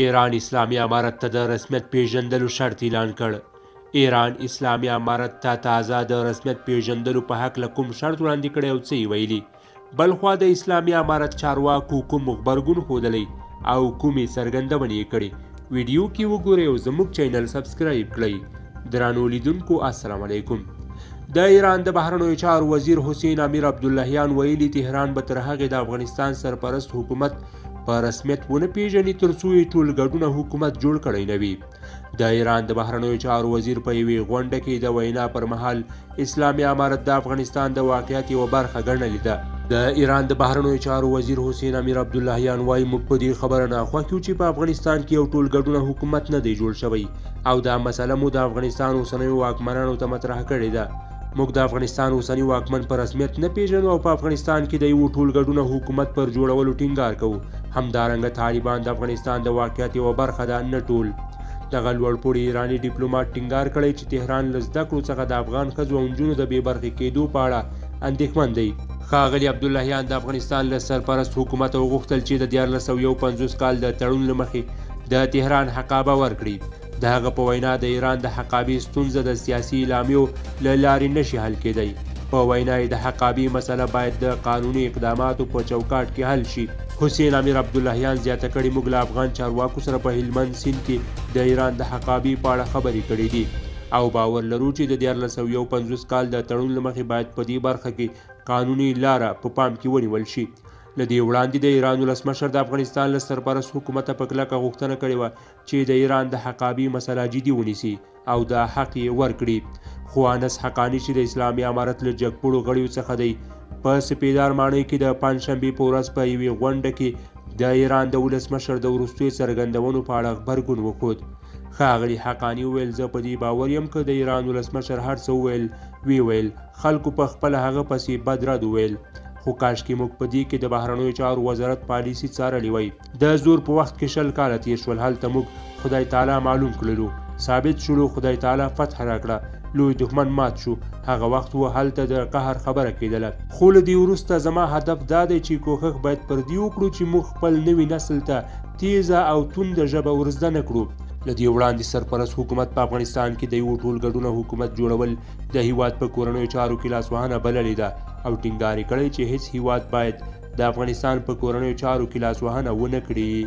ایران اسلامي امارت ته د رسمیت پیژندلو شرط اعلان کړ ایران اسلامي امارت ته تازه د رسمیت پیژندلو په حق له کوم شرط وړاندې کړی او څه یې ویلي بلخوا د اسلامي امارت چارواکو کوم غبرګون ښودلی او کومې څرګندونې یې کړې ویډیو کې وګورئ او زموږ چینل سبسکرایب کړئ درانو لیدونکو السلام علیکم د ایران د بهرنیو چارو وزیر حسین امیر عبداللهیان ویلي تهران به تر هغې د افغانستان سرپرست حکومت په رسمیت ونه پیژني ترڅو یې ټول ګډونه حکومت جوړ کړی نه وي د ایران د بهرنیو چارو وزیر په یوې غونډه کې د وینا پر مهال اسلامي امارت د افغانستان د واقعیت یوه برخه ګڼلې ده. د ایران د بهرنیو چارو وزیر حسین امیر عبداللهیان وایي موږ په دې خبره ناخوښ یو چې په افغانستان کې یو ټولګډونه حکومت نه دی جوړ شوی او دا مسله مو د افغانستان اوسنیو واکمنانو ته مطرح کړې ده موږ د افغانستان اوسنی واکمن په رسمیت نه پیژنو او په افغانستان کې د یو ټولګډونه حکومت پر جوړولو ټینګار کوو همدارنګه طالبان د افغانستان د واقعیت یوه برخه ده نه ټول دغه لوړ پوړي ایراني ډیپلوماټ ټینګار کړی چې تهران له زده کړو څخه د افغان ښځو او نجونو د بې برخې کېدو په اړه اندېښمن دی. ښاغلي عبداللهیان د افغانستان له سرپرست حکومته وغوښتل چې د دیارلس سوه یو پنځوس کال د تړون له مخې د تهران حقابه ورکړي. د هغه په وینا د ایران د حقابې ستونزه د سیاسي اعلامیو له لارې نه شي حل کېدای. په وینا یې د حقابې مسله باید د قانوني اقداماتو په چوکاټ کې حل شي. حسېن امیر عبداللهیان زیاته کړې، موږ له افغان چارواکو سره په هلمند سیند کې د ایران د حقابې په اړه خبرې کړې دي او باور لرو چې د دیارلس سوه یو پنځوس کال د تړون له مخې باید په دې برخه کې قانوني لاره په پام کې ونیول شي. له دې وړاندې د ایران ولسمشر د افغانستان له سرپرست حکومته په کلکه غوښتنه کړې وه چې د ایران د حقابي مسله جدي ونیسي او دا حق یې ورکړي، خو انس حقاني چې د اسلامي امارت له جګپوړو غړیو څخه دی، په سپېدار ماڼۍ کې د پنجشنبې په ورځ په یوې غونډه کې د ایران د ولسمشر د وروستیو څرګندونو په اړه غبرګون وښود. ښاغلي حقاني وویل، زه په دې باور یم که د ایران ولسمشر هر څه وویل، ویې ویل، خلکو په خپله هغه پسې بد رد وویل، خو کاشکې موږ په دې کې د بهرنیو چارو وزارت پالیسي څارلې وای. د زور په وخت کې شل کاله تیر شول هلته موږ خدای تعالی معلوم کړلو ثابت شولو خدای تعالی فتح راکړه لوی دښمن مات شو هغه وخت و هلته د قهر خبره کېدله خو له دې وروسته زما هدف دا دی چې کوښښ باید پر دې وکړو چې موږ خپل نوي نسل ته تیزه او تونده ژبه ورزده نه کړو له دې وړاندې سرپرست حکومت په افغانستان کې د یو ټولګډونه حکومت جوړول د هیواد په کورنیو چارو کې لاسوهنه بللې ده او ټینګار یې کړی چې هیڅ هیواد باید د افغانستان په کورنیو چارو کې لاسوهنه ونه کړي.